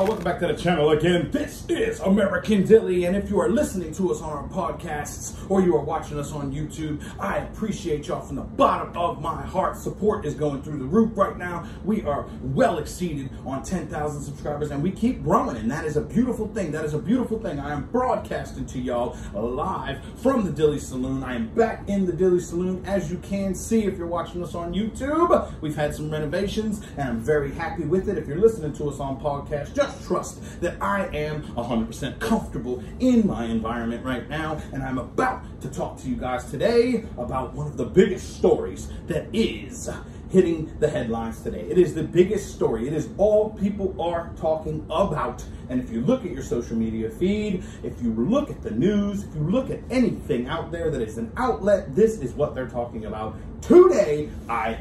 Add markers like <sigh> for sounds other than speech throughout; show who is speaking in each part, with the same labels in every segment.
Speaker 1: y'all? Welcome back to the channel again. This is American Dilly, and if you are listening to us on our podcasts or you are watching us on YouTube, I appreciate y'all from the bottom of my heart. Support is going through the roof right now. We are well exceeded on 10,000 subscribers, and we keep growing, and that is a beautiful thing. That is a beautiful thing. I am broadcasting to y'all live from the Dilly Saloon. I am back in the Dilly Saloon, as you can see if you're watching us on YouTube. We've had some renovations, and I'm very happy with it. If you're listening to us on podcast, just trust that I am 100% comfortable in my environment right now, and I'm about to talk to you guys today about one of the biggest stories that is hitting the headlines today. It is the biggest story. It is all people are talking about. And if you look at your social media feed, if you look at the news, if you look at anything out there that is an outlet, this is what they're talking about. Today, I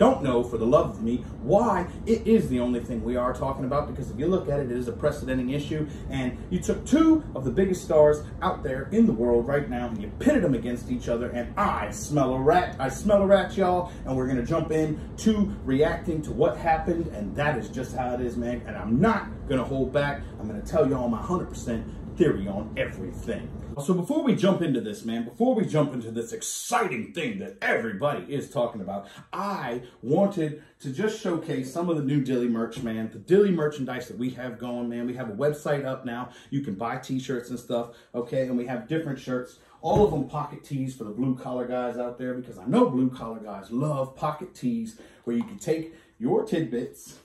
Speaker 1: don't know for the love of me why it is the only thing we are talking about because if you look at it, it is a precedenting issue. And you took two of the biggest stars out there in the world right now and you pitted them against each other. And I smell a rat. I smell a rat, y'all. And we're going to jump in to reacting to what happened. And that is just how it is, man. And I'm not going to hold back. I'm going to tell y'all my 100% theory on everything. So before we jump into this, man, before we jump into this exciting thing that everybody is talking about, I wanted to just showcase some of the new Dilly merch, man. The Dilly merchandise that we have going, man. We have a website up now. You can buy t-shirts and stuff, okay? And we have different shirts. All of them pocket tees for the blue collar guys out there because I know blue collar guys love pocket tees where you can take your tidbits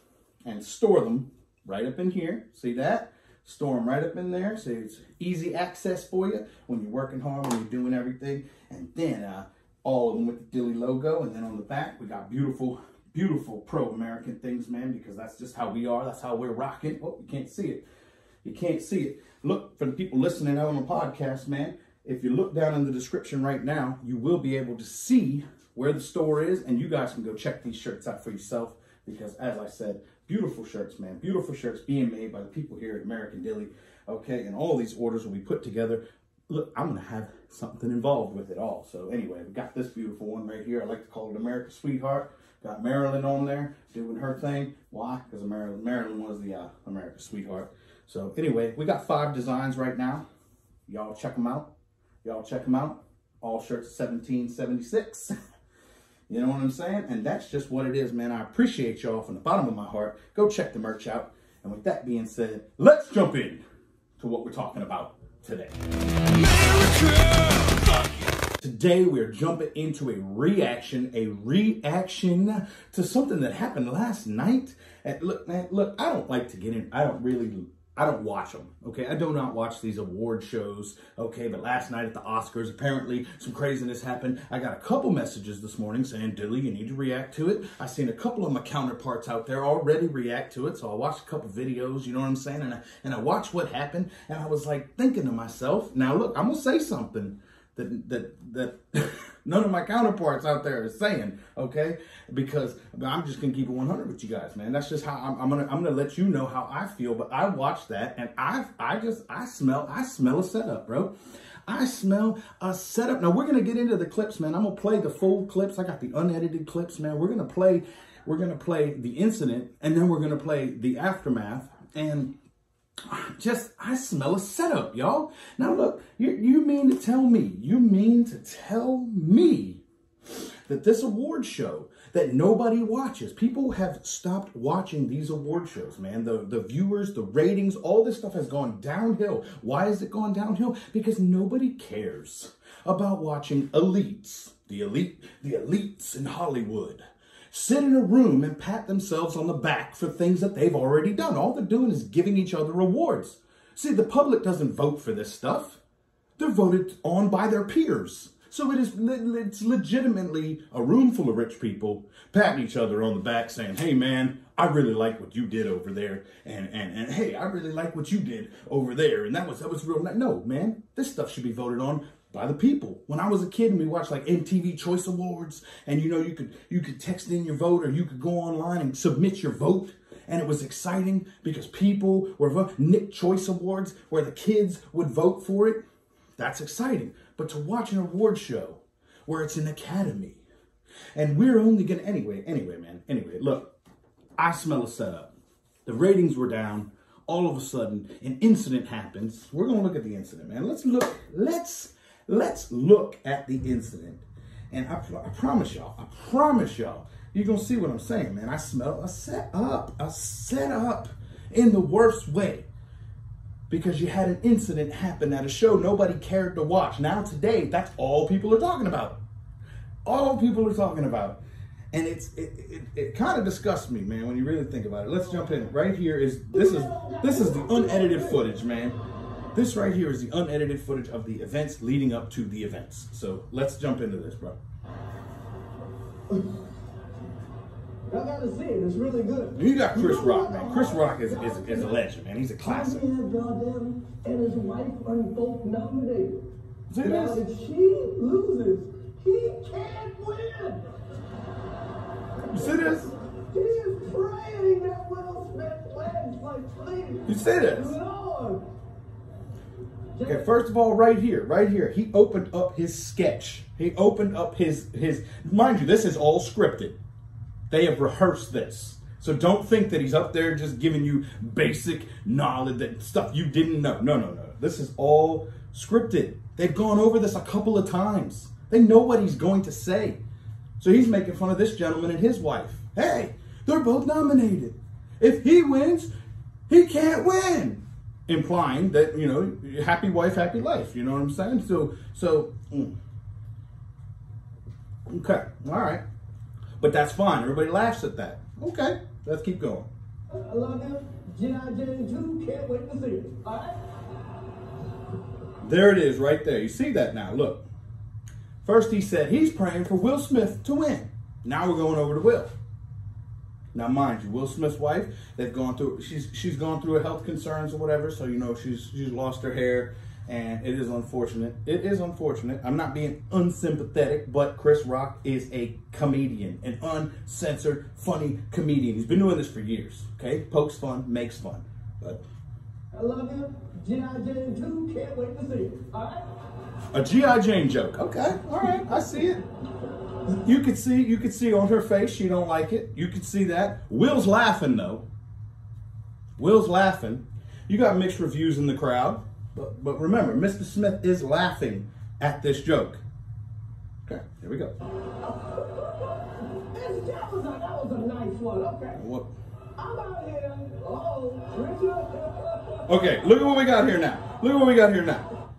Speaker 1: and store them right up in here. See that? Store them right up in there so it's easy access for you when you're working hard, when you're doing everything. And then uh, all of them with the Dilly logo. And then on the back, we got beautiful, beautiful pro-American things, man, because that's just how we are. That's how we're rocking. Oh, you can't see it. You can't see it. Look, for the people listening out on the podcast, man, if you look down in the description right now, you will be able to see where the store is, and you guys can go check these shirts out for yourself because, as I said, Beautiful shirts, man. Beautiful shirts being made by the people here at American Dilly. Okay, and all these orders will be put together. Look, I'm going to have something involved with it all. So anyway, we got this beautiful one right here. I like to call it America's Sweetheart. Got Marilyn on there doing her thing. Why? Because Marilyn, Marilyn was the uh, America's Sweetheart. So anyway, we got five designs right now. Y'all check them out. Y'all check them out. All shirts 1776. <laughs> You know what I'm saying? And that's just what it is, man. I appreciate y'all from the bottom of my heart. Go check the merch out. And with that being said, let's jump in to what we're talking about today. Today we're jumping into a reaction, a reaction to something that happened last night. And look, man, look, I don't like to get in. I don't really I don't watch them, okay? I do not watch these award shows, okay? But last night at the Oscars, apparently some craziness happened. I got a couple messages this morning saying, Dilly, you need to react to it. I've seen a couple of my counterparts out there already react to it, so I watched a couple videos, you know what I'm saying? And I, and I watched what happened, and I was like thinking to myself, now look, I'm gonna say something that that that <laughs> none of my counterparts out there is saying, okay? Because I'm just gonna keep it 100 with you guys, man. That's just how I'm, I'm, gonna I'm gonna let you know how I feel. But I watched that and I I just I smell I smell a setup, bro. I smell a setup. Now we're gonna get into the clips, man. I'm gonna play the full clips. I got the unedited clips, man. We're gonna play we're gonna play the incident and then we're gonna play the aftermath and just, I smell a setup, y'all. Now look, you, you mean to tell me, you mean to tell me that this award show that nobody watches, people have stopped watching these award shows, man. The, the viewers, the ratings, all this stuff has gone downhill. Why has it gone downhill? Because nobody cares about watching elites, the elite, the elites in Hollywood sit in a room and pat themselves on the back for things that they've already done. All they're doing is giving each other rewards. See, the public doesn't vote for this stuff. They're voted on by their peers. So it is it's legitimately a room full of rich people patting each other on the back saying, hey man, I really like what you did over there. And, and, and hey, I really like what you did over there. And that was, that was real. No, man, this stuff should be voted on by the people. When I was a kid and we watched like MTV Choice Awards and you know you could you could text in your vote or you could go online and submit your vote and it was exciting because people were vote Nick Choice Awards where the kids would vote for it. That's exciting. But to watch an award show where it's an academy and we're only gonna anyway, anyway, man, anyway, look, I smell a setup. The ratings were down. All of a sudden, an incident happens. We're gonna look at the incident, man. Let's look. Let's let's look at the incident. And I, I promise y'all, I promise y'all, you're gonna see what I'm saying, man. I smell a set up, a set up in the worst way because you had an incident happen at a show nobody cared to watch. Now today, that's all people are talking about. All people are talking about. And it's it, it, it kind of disgusts me, man, when you really think about it. Let's jump in. Right here is this is this is the unedited footage, man. This right here is the unedited footage of the events leading up to the events. So let's jump into this, bro.
Speaker 2: I gotta see it. It's really good.
Speaker 1: You got Chris Rock, man. Chris Rock is, is, is a legend, man. He's a classic.
Speaker 2: goddamn, and his wife are both nominated.
Speaker 1: See
Speaker 2: Now,
Speaker 1: this?
Speaker 2: if she loses, he can't win.
Speaker 1: You see this?
Speaker 2: He is praying that Will Smith wins. Like, please.
Speaker 1: You see this?
Speaker 2: Lord.
Speaker 1: Okay, first of all, right here, right here, he opened up his sketch. He opened up his his. Mind you, this is all scripted. They have rehearsed this, so don't think that he's up there just giving you basic knowledge that stuff you didn't know. No, no, no. This is all scripted. They've gone over this a couple of times. They know what he's going to say. So he's making fun of this gentleman and his wife. Hey, they're both nominated. If he wins, he can't win. Implying that, you know, happy wife, happy life. You know what I'm saying? So, so, mm. okay, all right. But that's fine. Everybody laughs at that. Okay, let's keep going.
Speaker 2: I love. G.I. Jane 2, can't wait to see it. All right?
Speaker 1: There it is right there. You see that now. Look. First he said he's praying for Will Smith to win. Now we're going over to Will. Now mind you, Will Smith's wife, they've gone through she's she's gone through health concerns or whatever, so you know she's she's lost her hair and it is unfortunate. It is unfortunate. I'm not being unsympathetic, but Chris Rock is a comedian, an uncensored, funny comedian. He's been doing this for years. Okay? Pokes fun, makes fun. But
Speaker 2: I love him. G.I. Jane 2, can't wait to see it. All right?
Speaker 1: A G.I. Jane joke. Okay, all right, I see it. You could see, you could see on her face she don't like it. You could see that. Will's laughing though. Will's laughing. You got mixed reviews in the crowd, but but remember, Mr. Smith is laughing at this joke. Okay, here we go.
Speaker 2: That was, a, that was a nice one. Okay.
Speaker 1: What?
Speaker 2: I'm out here. Oh.
Speaker 1: Okay, look at what we got here now. Look at what we got here now.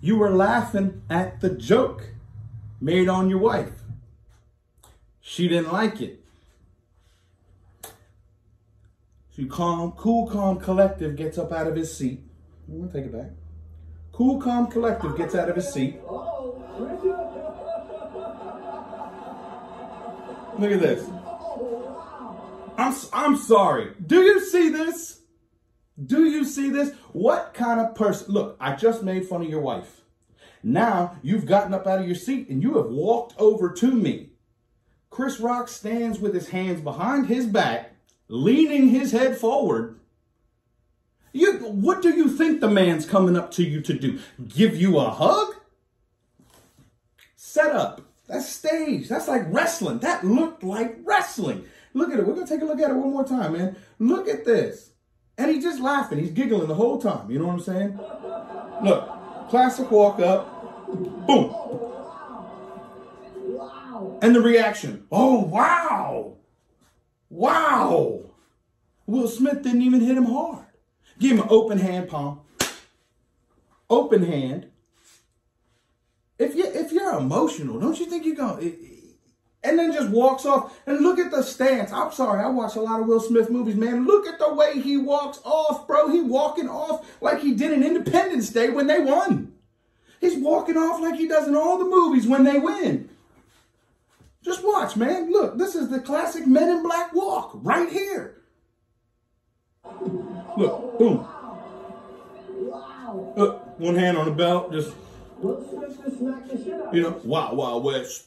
Speaker 1: You were laughing at the joke made on your wife. She didn't like it. So calm, cool, calm, collective gets up out of his seat. I'm gonna take it back. Cool, calm, collective gets out of his seat. Look at this. I'm I'm sorry. Do you see this? Do you see this? What kind of person? Look, I just made fun of your wife. Now you've gotten up out of your seat and you have walked over to me. Chris Rock stands with his hands behind his back, leaning his head forward. You, what do you think the man's coming up to you to do? Give you a hug? Set up. That's stage. That's like wrestling. That looked like wrestling. Look at it. We're going to take a look at it one more time, man. Look at this. And he's just laughing. He's giggling the whole time. You know what I'm saying? Look, classic walk up. Boom. And the reaction. Oh, wow. Wow. Will Smith didn't even hit him hard. Give him an open hand palm. Open hand. If you if you're emotional, don't you think you're going and then just walks off and look at the stance. I'm sorry, I watch a lot of Will Smith movies, man. Look at the way he walks off, bro. He walking off like he did in Independence Day when they won. He's walking off like he does in all the movies when they win. Just watch, man. Look, this is the classic Men in Black walk right here. Look, boom.
Speaker 2: Wow.
Speaker 1: Look, one hand on the belt, just,
Speaker 2: Will Smith just smacked the shit out
Speaker 1: you know, wow, wow, west.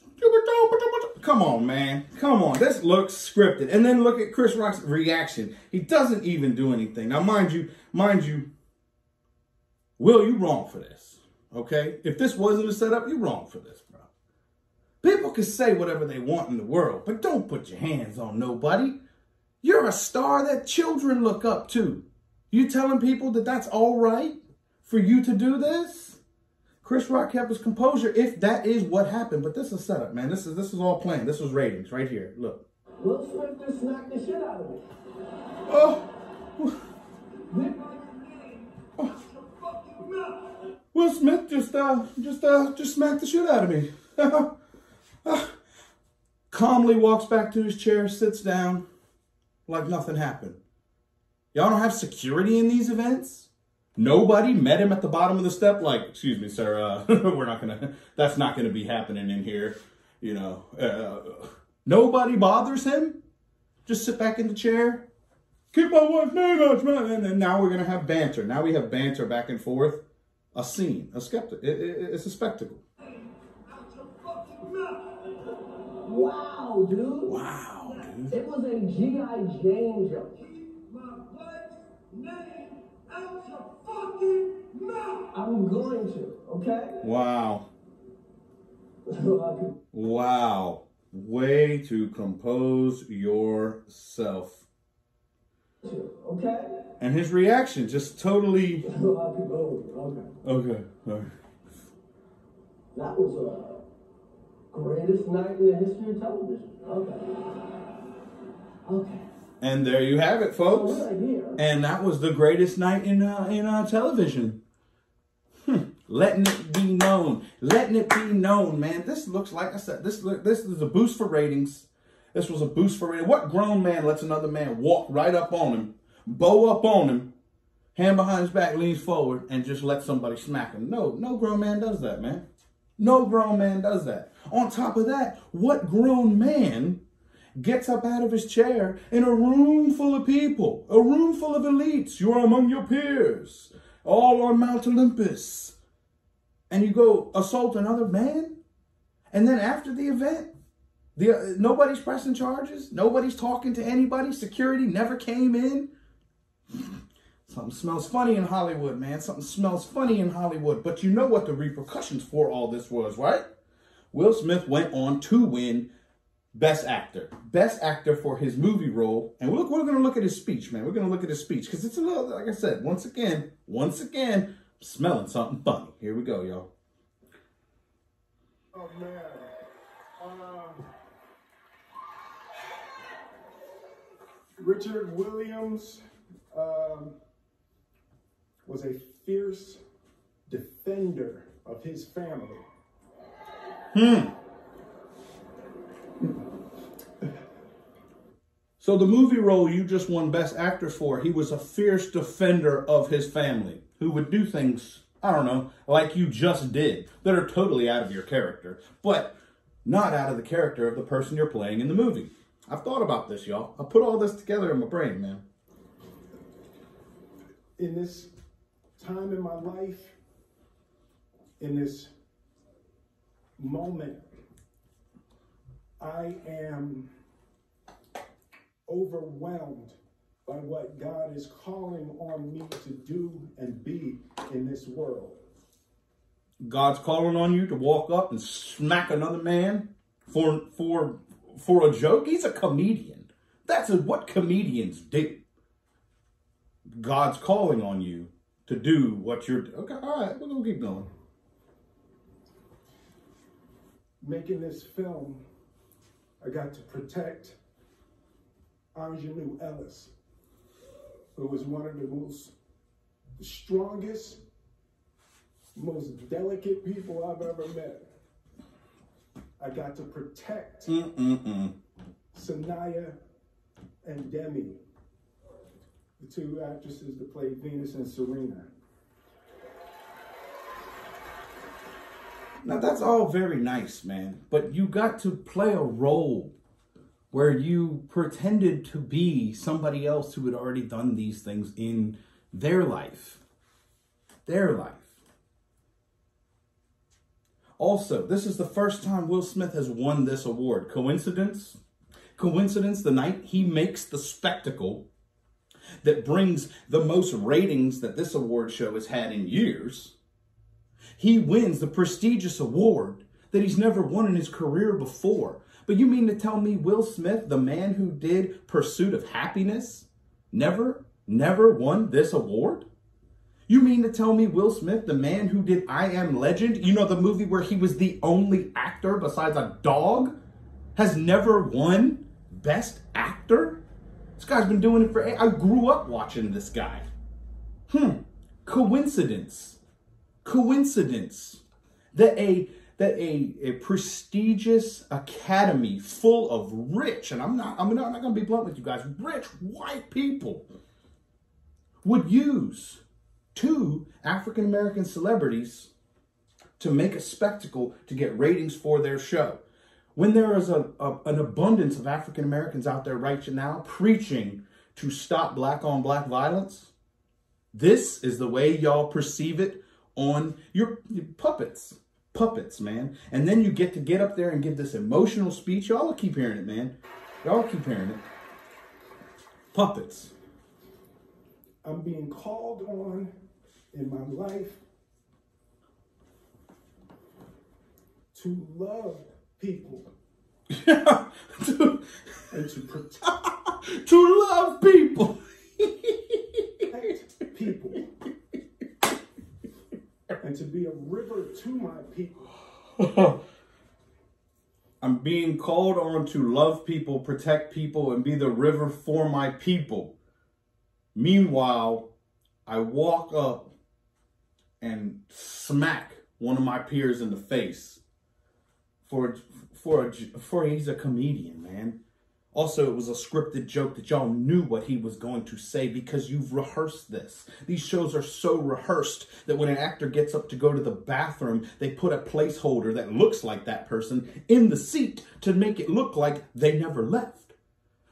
Speaker 1: Come on, man. Come on. This looks scripted. And then look at Chris Rock's reaction. He doesn't even do anything. Now, mind you, mind you, Will, you wrong for this. Okay? If this wasn't a setup, you wrong for this, bro. People can say whatever they want in the world, but don't put your hands on nobody. You're a star that children look up to. You telling people that that's all right for you to do this? Chris Rock kept his composure if that is what happened. But this is a setup, man. This is this is all planned. This was ratings right here. Look.
Speaker 2: Will Smith just smacked the shit out of me.
Speaker 1: Oh. Will Smith just uh just uh just smacked the shit out of me. <laughs> Calmly walks back to his chair, sits down, like nothing happened. Y'all don't have security in these events? Nobody met him at the bottom of the step, like, excuse me, sir, uh, <laughs> we're not gonna, that's not gonna be happening in here. You know, uh, nobody bothers him. Just sit back in the chair, keep my wife's name out, man. And then now we're gonna have banter. Now we have banter back and forth. A scene, a skeptic. It, it, it's a spectacle.
Speaker 2: Wow, dude.
Speaker 1: Wow, dude.
Speaker 2: It was a G.I. Jane joke. I'm going to, okay?
Speaker 1: Wow. <laughs> Wow. Way to compose yourself.
Speaker 2: Okay?
Speaker 1: And his reaction just totally.
Speaker 2: So I could go, okay.
Speaker 1: Okay. okay.
Speaker 2: That was a greatest night in the history of television. Okay. Okay.
Speaker 1: And there you have it, folks. And that was the greatest night in uh, in uh, television. Hmm. Letting it be known, letting it be known, man. This looks like I said. This look, this is a boost for ratings. This was a boost for ratings. What grown man lets another man walk right up on him, bow up on him, hand behind his back, leans forward, and just let somebody smack him? No, no grown man does that, man. No grown man does that. On top of that, what grown man gets up out of his chair in a room full of people, a room full of elites. You are among your peers, all on Mount Olympus. And you go assault another man? And then after the event, the, uh, nobody's pressing charges. Nobody's talking to anybody. Security never came in. Something smells funny in Hollywood, man. Something smells funny in Hollywood. But you know what the repercussions for all this was, right? Will Smith went on to win Best Actor. Best Actor for his movie role. And look, we're going to look at his speech, man. We're going to look at his speech because it's a little, like I said, once again, once again, smelling something funny. Here we go, y'all.
Speaker 3: Oh man. Um, Richard Williams um, was a fierce defender of his family.
Speaker 1: So the movie role you just won Best Actor for, he was a fierce defender of his family who would do things, I don't know, like you just did, that are totally out of your character, but not out of the character of the person you're playing in the movie. I've thought about this, y'all. I put all this together in my brain, man.
Speaker 3: In this time in my life, in this moment, I am overwhelmed by what God is calling on me to do and be in this world.
Speaker 1: God's calling on you to walk up and smack another man for for for a joke. He's a comedian. That's what comedians do. God's calling on you to do what you're. Okay, all right, we'll keep going.
Speaker 3: Making this film, I got to protect Aunjanue Ellis, who was one of the most the strongest, most delicate people I've ever met. I got to protect
Speaker 1: Mm-mm-mm.
Speaker 3: Saniyya and Demi, the two actresses that played Venus and Serena.
Speaker 1: Now that's all very nice, man, but you got to play a role where you pretended to be somebody else who had already done these things in their life. Their life. Also, this is the first time Will Smith has won this award. Coincidence? Coincidence the night he makes the spectacle that brings the most ratings that this award show has had in years. He wins the prestigious award that he's never won in his career before. But you mean to tell me Will Smith, the man who did Pursuit of Happiness, never, never won this award? You mean to tell me Will Smith, the man who did I Am Legend, you know, the movie where he was the only actor besides a dog, has never won Best Actor? This guy's been doing it for, I grew up watching this guy. Hmm, coincidence. Coincidence that a that a, a prestigious academy full of rich, and I'm not I'm not, I'm not gonna be blunt with you guys, rich white people would use two African American celebrities to make a spectacle to get ratings for their show. When there is a, a an abundance of African Americans out there right now preaching to stop black on black violence, this is the way y'all perceive it on your, your puppets. Puppets, man. And then you get to get up there and give this emotional speech. Y'all keep hearing it, man. Y'all keep hearing it. Puppets.
Speaker 3: I'm being called on in my life to love people
Speaker 1: to, <laughs>
Speaker 3: and to protect <laughs>
Speaker 1: to love people. <laughs>
Speaker 3: people to be a river to my people. <laughs>
Speaker 1: I'm being called on to love people, protect people, and be the river for my people. Meanwhile, I walk up and smack one of my peers in the face for for a, for he's a comedian, man. Also, it was a scripted joke that y'all knew what he was going to say because you've rehearsed this. These shows are so rehearsed that when an actor gets up to go to the bathroom, they put a placeholder that looks like that person in the seat to make it look like they never left.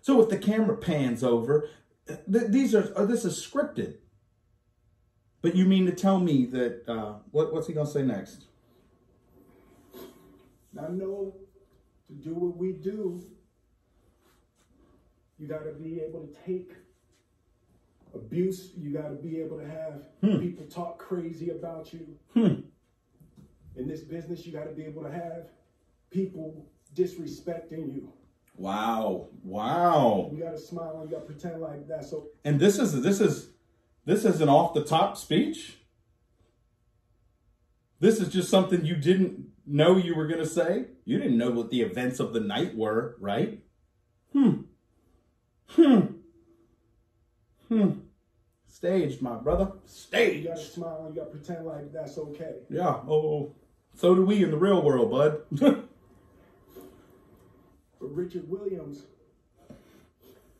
Speaker 1: So if the camera pans over, th- these are uh, this is scripted. But you mean to tell me that uh, what, what's he gonna say next?
Speaker 3: I know to do what we do, you got to be able to take abuse. You got to be able to have people talk crazy about you. In this business, you got to be able to have people disrespecting you.
Speaker 1: Wow, wow.
Speaker 3: You got to smile and you got to pretend like that. So
Speaker 1: And this is this is this is an off the top speech. This is just something you didn't know you were going to say. You didn't know what the events of the night were, right? Hmm. Hmm. Hmm. Staged, my brother.
Speaker 3: you got to smile and you got to pretend like that's okay.
Speaker 1: Yeah. Oh, oh. So do we in the real world, bud. <laughs>
Speaker 3: But Richard Williams,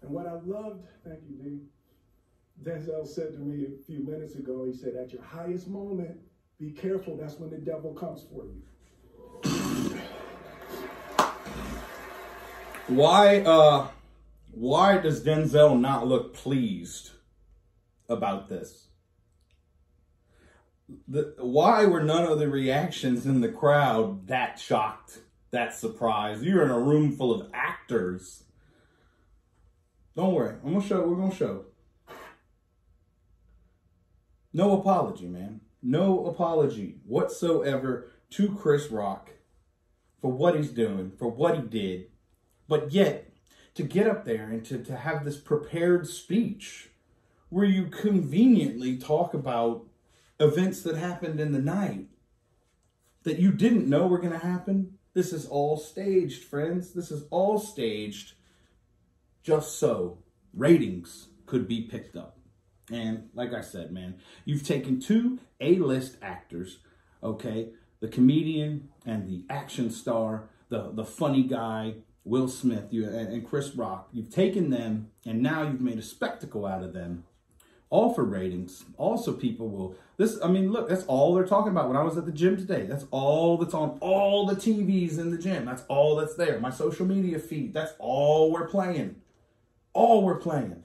Speaker 3: and what I loved, thank you, D. Denzel said to me a few minutes ago, he said, at your highest moment, be careful, that's when the devil comes for you.
Speaker 1: why uh why does Denzel not look pleased about this? The, why were none of the reactions in the crowd that shocked, that surprised? You're in a room full of actors. Don't worry, I'm gonna show. We're gonna show. No apology, man. No apology whatsoever to Chris Rock for what he's doing, for what he did. But yet, to get up there and to, to have this prepared speech where you conveniently talk about events that happened in the night that you didn't know were going to happen. This is all staged, friends. This is all staged just so ratings could be picked up. And like I said, man, you've taken two A-list actors, okay, the comedian and the action star, the the funny guy, Will Smith, you and, Chris Rock. You've taken them, and now you've made a spectacle out of them, all for ratings. Also, people will this. I mean, look, that's all they're talking about. When I was at the gym today, that's all that's on all the TVs in the gym. That's all that's there. My social media feed. That's all we're playing. All we're playing.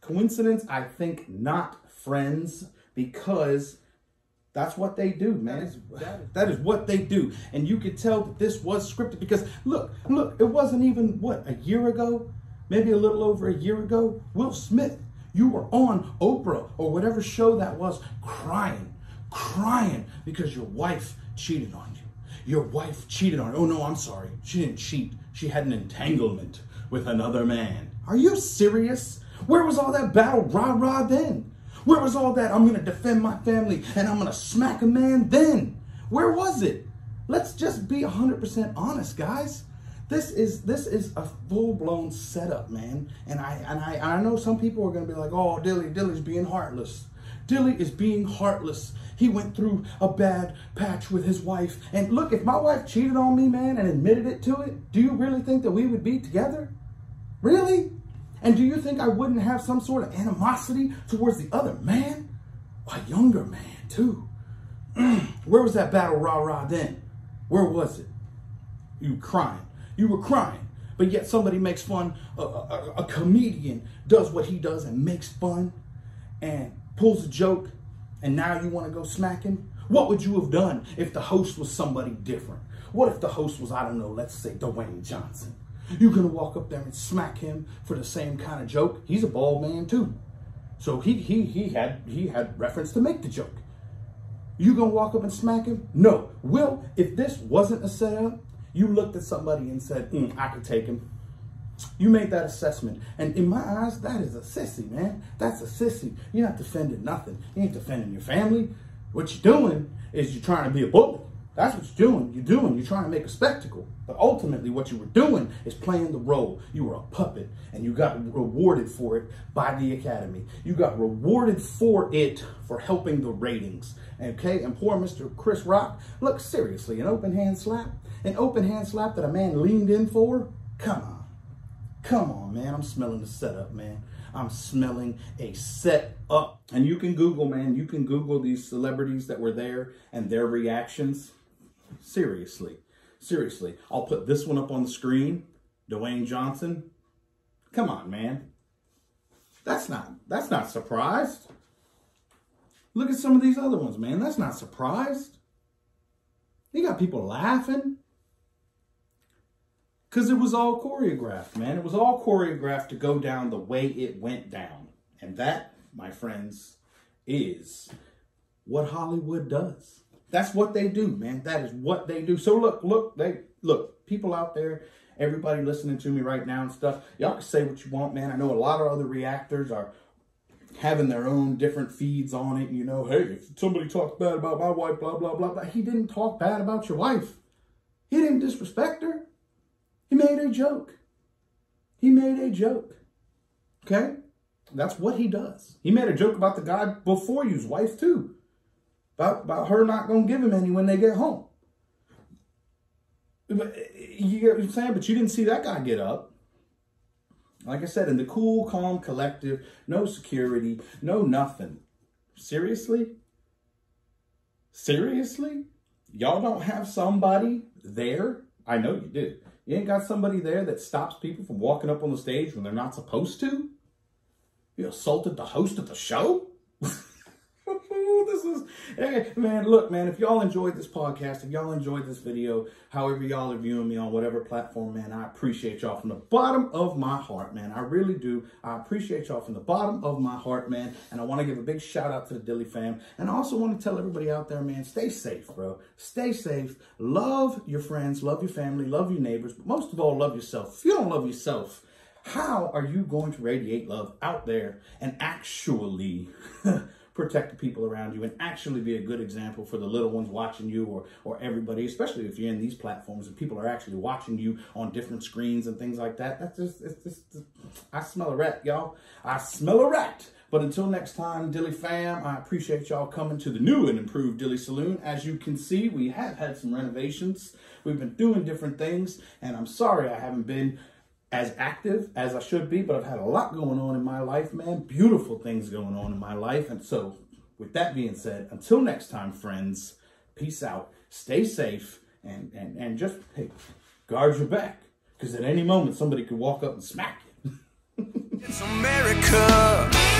Speaker 1: Coincidence? I think not, friends, because that's what they do, man. That is what they do. And you could tell that this was scripted because look, look, it wasn't even what, a year ago? Maybe a little over a year ago? Will Smith, you were on Oprah or whatever show that was, crying, crying because your wife cheated on you. your wife cheated on. You. Oh no, I'm sorry. She didn't cheat. She had an entanglement with another man. Are you serious? Where was all that battle rah rah then? Where was all that I'm gonna defend my family and I'm gonna smack a man then? Where was it? Let's just be 100% honest, guys. This is this is a full blown setup, man. And I and I I know some people are gonna be like, oh, Dilly, Dilly's being heartless. Dilly is being heartless. He went through a bad patch with his wife. And look, if my wife cheated on me, man, and admitted it to it, do you really think that we would be together? Really? And do you think I wouldn't have some sort of animosity towards the other man? A younger man, too. <clears throat> Where was that battle rah rah then? Where was it? You were crying. You were crying. But yet somebody makes fun, a, a, a comedian does what he does and makes fun and pulls a joke, and now you want to go smack him? What would you have done if the host was somebody different? What if the host was, I don't know, let's say Dwayne Johnson? You're going to walk up there and smack him for the same kind of joke? He's a bald man too. So he, he, he, had, he had reference to make the joke. You gonna walk up and smack him? No. Will, if this wasn't a setup, you looked at somebody and said, mm, I could take him. You made that assessment. And in my eyes, that is a sissy, man. That's a sissy. You're not defending nothing. You ain't defending your family. What you're doing is you're trying to be a bully. That's what you're doing. You're doing. You're trying to make a spectacle. But ultimately, what you were doing is playing the role. You were a puppet, and you got rewarded for it by the Academy. You got rewarded for it for helping the ratings. Okay? And poor Mr. Chris Rock, look, seriously, an open hand slap? An open hand slap that a man leaned in for? Come on. Come on, man. I'm smelling the setup, man. I'm smelling a set up. And you can Google, man. You can Google these celebrities that were there and their reactions. Seriously. Seriously. I'll put this one up on the screen. Dwayne Johnson. Come on, man. That's not, that's not surprised. Look at some of these other ones, man. That's not surprised. You got people laughing. Because it was all choreographed, man. It was all choreographed to go down the way it went down. And that, my friends, is what Hollywood does. That's what they do, man. That is what they do. So look, look, they look, people out there, everybody listening to me right now and stuff, y'all can say what you want, man. I know a lot of other reactors are having their own different feeds on it. You know, hey, if somebody talks bad about my wife, blah, blah, blah, blah. He didn't talk bad about your wife. He didn't disrespect her. He made a joke. He made a joke. Okay? That's what he does. He made a joke about the guy before you's wife too. About, her not going to give him any when they get home. But you get what I'm saying? But you didn't see that guy get up. Like I said, in the cool, calm, collective, no security, no nothing. Seriously? Seriously? Y'all don't have somebody there? I know you do. You ain't got somebody there that stops people from walking up on the stage when they're not supposed to? You assaulted the host of the show? Hey, man, look, man, if y'all enjoyed this podcast, if y'all enjoyed this video, however y'all are viewing me on whatever platform, man, I appreciate y'all from the bottom of my heart, man. I really do. I appreciate y'all from the bottom of my heart, man. And I want to give a big shout out to the Dilly fam. And I also want to tell everybody out there, man, stay safe, bro. Stay safe. Love your friends, love your family, love your neighbors, but most of all, love yourself. If you don't love yourself, how are you going to radiate love out there and actually <laughs> protect the people around you and actually be a good example for the little ones watching you or or everybody, especially if you're in these platforms and people are actually watching you on different screens and things like that. That's just, it's just, I smell a rat, y'all. I smell a rat. But until next time, Dilly fam, I appreciate y'all coming to the new and improved Dilly Saloon. As you can see, we have had some renovations. We've been doing different things, and I'm sorry I haven't been as active as I should be, but I've had a lot going on in my life, man. Beautiful things going on in my life. And so, with that being said, until next time, friends, peace out, stay safe, and, and, and just, hey, guard your back. Because at any moment, somebody could walk up and smack you. <laughs>
Speaker 4: it's America.